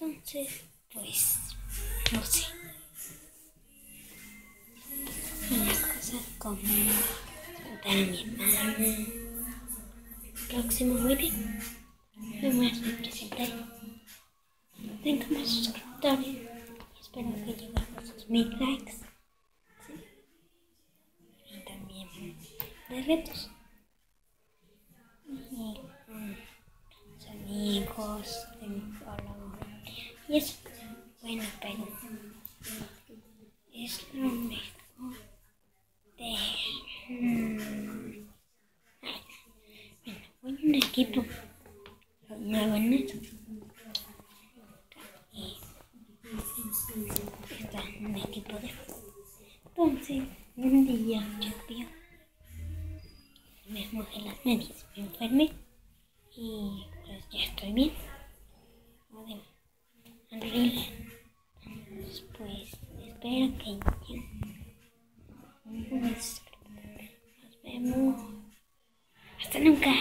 Entonces, pues, no sé. Unas cosas como contar a mi hermana. Próximo video. Me muestro presentar. Tengo más suscriptores. Espero que lleguemos a los mil likes. ¿sí? Y también de retos. Y los amigos de mi. Y eso. Bueno, pero es lo mejor de. mm, Bueno, voy a un equipo nuevo en eso. Y está un equipo de Entonces, un día llovió. Me mojé las narices, me enfermé. Y pues ya estoy bien. Bueno, Entonces, pues espero que lleguen. Nos vemos. Hasta nunca.